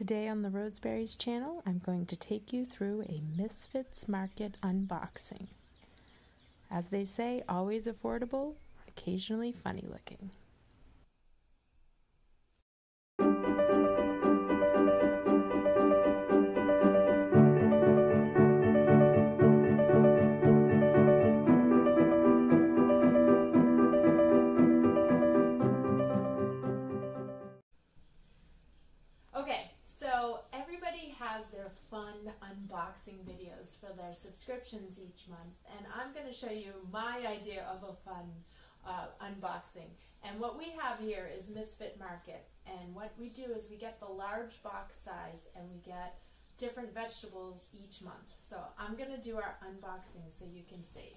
Today on the Roseberries channel, I'm going to take you through a Misfits Market unboxing. As they say, always affordable, occasionally funny looking. Unboxing videos for their subscriptions each month, and I'm going to show you my idea of a fun uh, unboxing. And what we have here is Misfit Market, and what we do is we get the large box size and we get different vegetables each month. So I'm going to do our unboxing so you can see.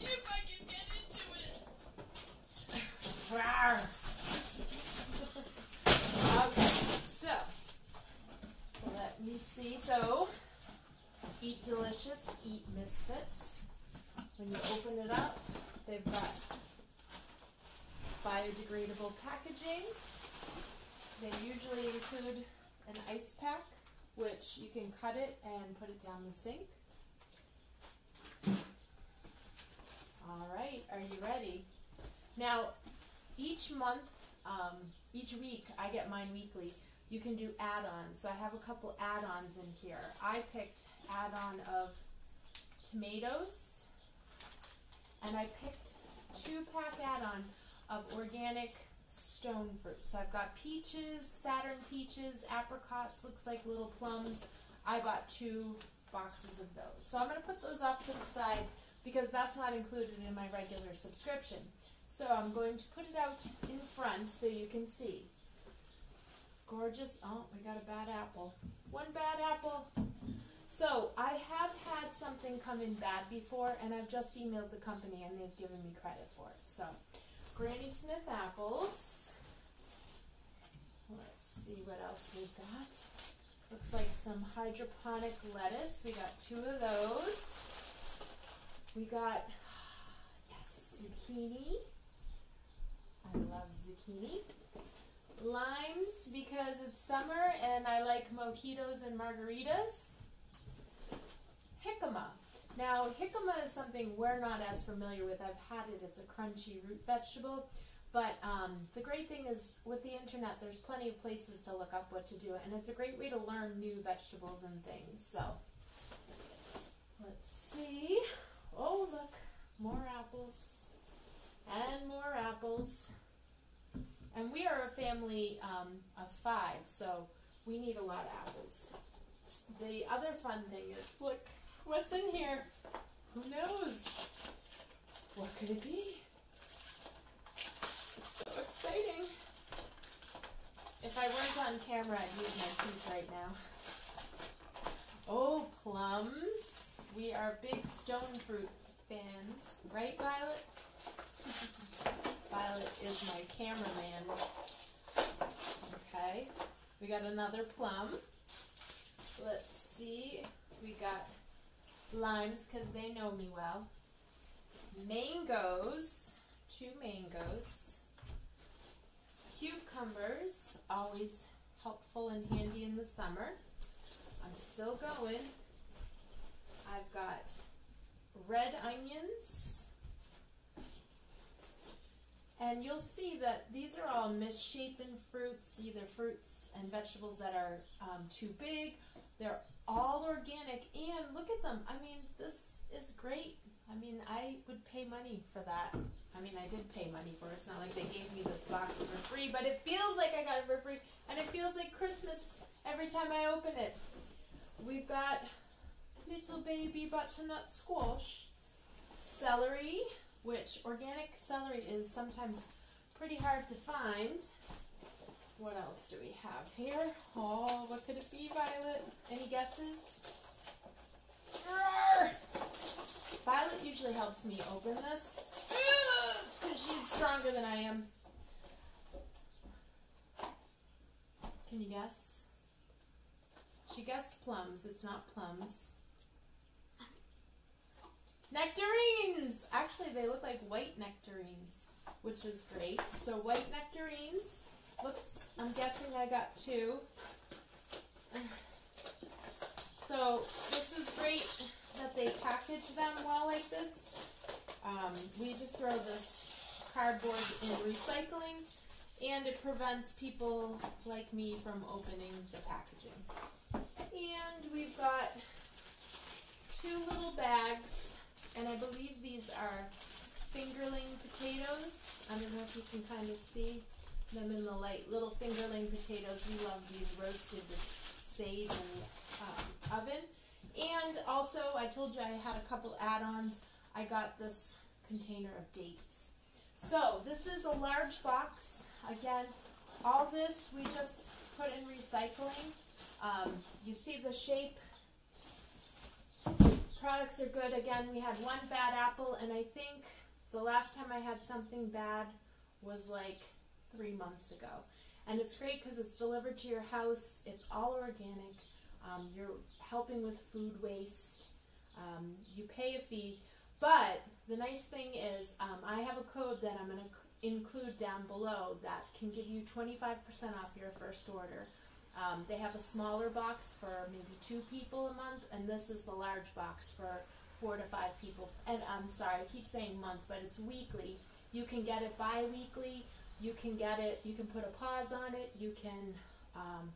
If I can get into it! Rawr. okay, so let me see. So, eat delicious, eat misfits. When you open it up, they've got biodegradable packaging. They usually include an ice pack, which you can cut it and put it down the sink. All right, are you ready? Now, each month, um, each week, I get mine weekly. You can do add-ons. So I have a couple add-ons in here. I picked add-on of tomatoes, and I picked two-pack add-on of organic stone fruit. So I've got peaches, Saturn peaches, apricots, looks like little plums. I bought two boxes of those. So I'm going to put those off to the side because that's not included in my regular subscription. So I'm going to put it out in front so you can see. Gorgeous. Oh, we got a bad apple. One bad apple. So I have had something come in bad before and I've just emailed the company and they've given me credit for it. So Granny Smith apples. Let's see what else we've got. Looks like some hydroponic lettuce. We got two of those. We got, yes, zucchini. I love zucchini. Limes because it's summer and I like mojitos and margaritas. Jicama. Now, jicama is something we're not as familiar with. I've had it. It's a crunchy root vegetable. But um, the great thing is with the internet, there's plenty of places to look up what to do. And it's a great way to learn new vegetables and things. So, let's see. Oh, look. More apples. And more apples. And we are a family um, of five, so we need a lot of apples. The other fun thing is, look, what's in here? Who knows? What could it be? It's so exciting. If I weren't on camera, I'd use my teeth right now. Oh, plums. We are big stone fruit fans. Right, Violet? Violet is my cameraman. Okay, we got another plum. Let's see, we got limes because they know me well. Mangoes, two mangoes. Cucumbers, always helpful and handy in the summer. I'm still going. I've got red onions. And you'll see that these are all misshapen fruits, either fruits and vegetables that are um, too big. They're all organic, and look at them. I mean, this is great. I mean, I would pay money for that. I mean, I did pay money for it. It's not like they gave me this box for free, but it feels like I got it for free, and it feels like Christmas every time I open it. We've got little baby butternut squash, celery, which organic celery is sometimes pretty hard to find. What else do we have here? Oh, what could it be, Violet? Any guesses? Roar! Violet usually helps me open this because she's stronger than I am. Can you guess? She guessed plums. It's not plums. Nectarines! Actually, they look like white nectarines, which is great. So white nectarines. Got two. So this is great that they package them well like this. Um, we just throw this cardboard in recycling and it prevents people like me from opening the packaging. And we've got two little bags and I believe these are fingerling potatoes. I don't know if you can kind of see them in the light. Little fingerling potatoes. We love these roasted with sage and um, oven. And also, I told you I had a couple add-ons. I got this container of dates. So this is a large box. Again, all this we just put in recycling. Um, you see the shape. Products are good. Again, we had one bad apple, and I think the last time I had something bad was like three months ago. And it's great because it's delivered to your house. It's all organic. Um, you're helping with food waste. Um, you pay a fee. But the nice thing is um, I have a code that I'm going to include down below that can give you 25% off your first order. Um, they have a smaller box for maybe two people a month, and this is the large box for four to five people. And I'm sorry, I keep saying month, but it's weekly. You can get it bi-weekly. You can get it, you can put a pause on it. You can, um,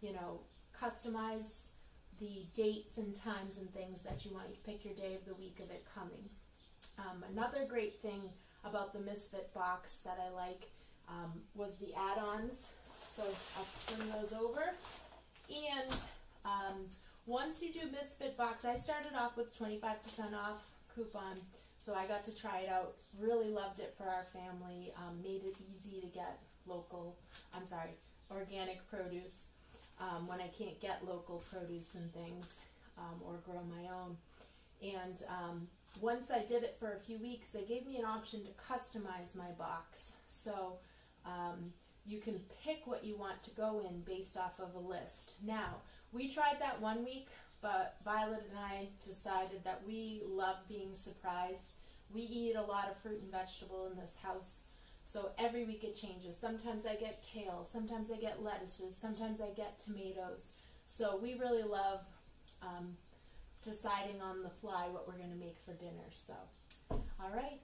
you know, customize the dates and times and things that you want. You pick your day of the week of it coming. Um, another great thing about the Misfit box that I like um, was the add-ons. So I'll turn those over. And um, once you do Misfit box, I started off with 25% off coupon. So I got to try it out. Really loved it for our family. Um, made it easy to get local, I'm sorry, organic produce um, when I can't get local produce and things um, or grow my own. And um, once I did it for a few weeks, they gave me an option to customize my box. So um, you can pick what you want to go in based off of a list. Now, we tried that one week, but Violet and I decided that we love being surprised. We eat a lot of fruit and vegetable in this house. So every week it changes. Sometimes I get kale, sometimes I get lettuces, sometimes I get tomatoes. So we really love um, deciding on the fly what we're going to make for dinner. So, all right,